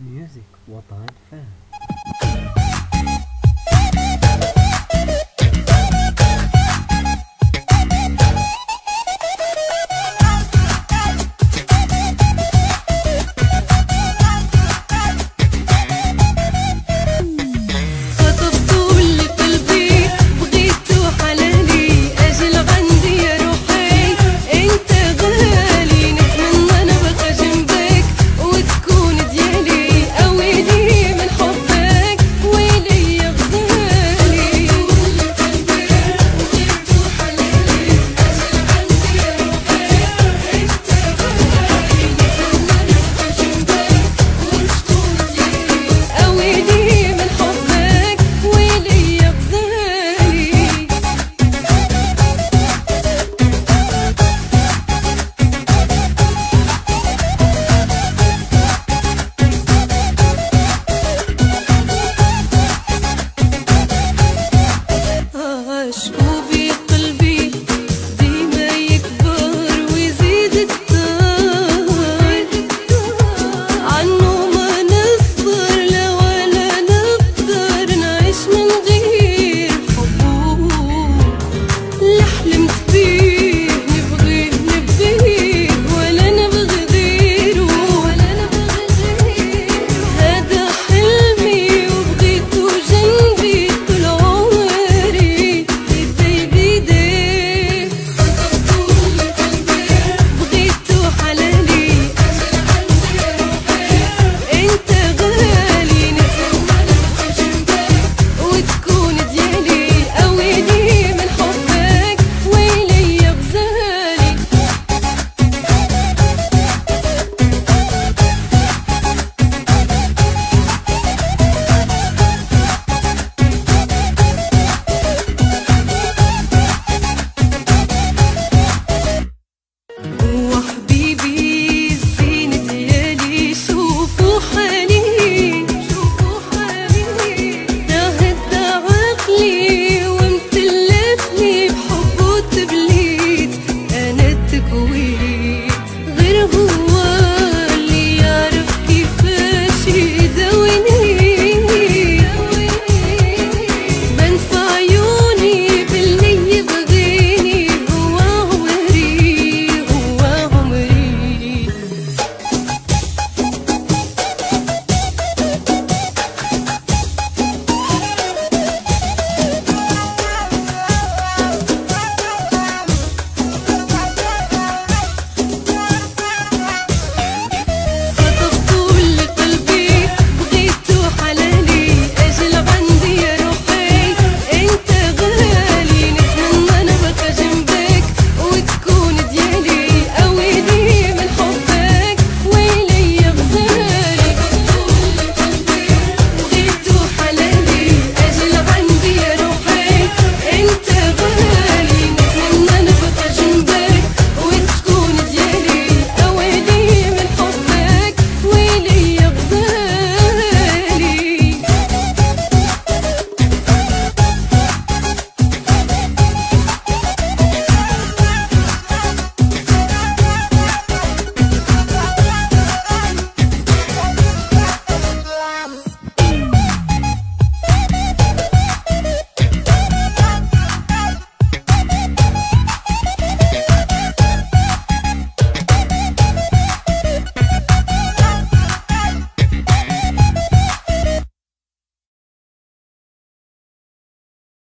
Music, what I'm found.